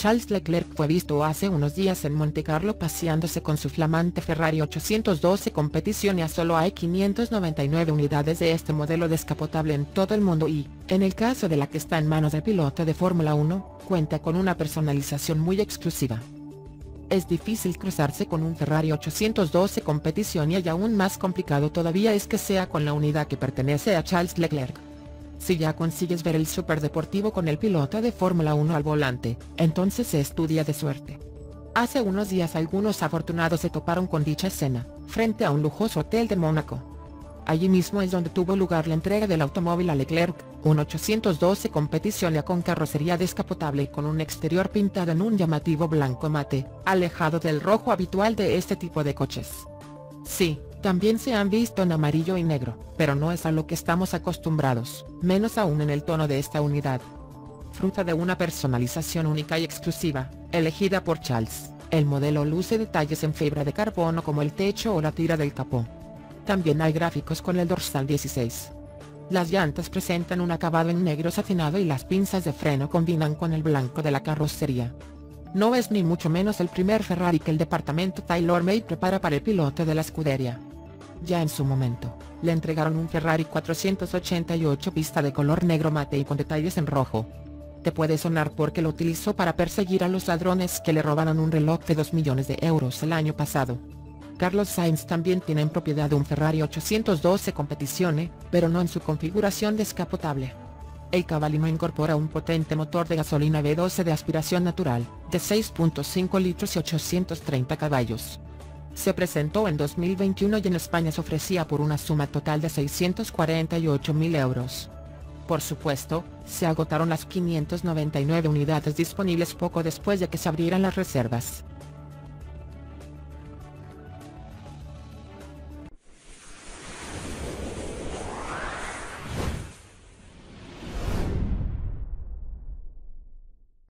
Charles Leclerc fue visto hace unos días en Monte Carlo paseándose con su flamante Ferrari 812 competición y a solo hay 599 unidades de este modelo descapotable en todo el mundo y, en el caso de la que está en manos del piloto de Fórmula 1, cuenta con una personalización muy exclusiva. Es difícil cruzarse con un Ferrari 812 competición y aún más complicado todavía es que sea con la unidad que pertenece a Charles Leclerc. Si ya consigues ver el superdeportivo con el piloto de Fórmula 1 al volante, entonces se estudia de suerte. Hace unos días algunos afortunados se toparon con dicha escena, frente a un lujoso hotel de Mónaco. Allí mismo es donde tuvo lugar la entrega del automóvil a Leclerc, un 812 competición ya con carrocería descapotable y con un exterior pintado en un llamativo blanco mate, alejado del rojo habitual de este tipo de coches. Sí, también se han visto en amarillo y negro, pero no es a lo que estamos acostumbrados, menos aún en el tono de esta unidad. Fruta de una personalización única y exclusiva, elegida por Charles, el modelo luce detalles en fibra de carbono como el techo o la tira del capó. También hay gráficos con el dorsal 16. Las llantas presentan un acabado en negro satinado y las pinzas de freno combinan con el blanco de la carrocería. No es ni mucho menos el primer Ferrari que el departamento Taylor-Made prepara para el piloto de la escudería ya en su momento, le entregaron un Ferrari 488 pista de color negro mate y con detalles en rojo. Te puede sonar porque lo utilizó para perseguir a los ladrones que le robaron un reloj de 2 millones de euros el año pasado. Carlos Sainz también tiene en propiedad un Ferrari 812 Competizione, pero no en su configuración descapotable. El cabalino incorpora un potente motor de gasolina V12 de aspiración natural, de 6.5 litros y 830 caballos se presentó en 2021 y en España se ofrecía por una suma total de 648 mil euros. Por supuesto, se agotaron las 599 unidades disponibles poco después de que se abrieran las reservas.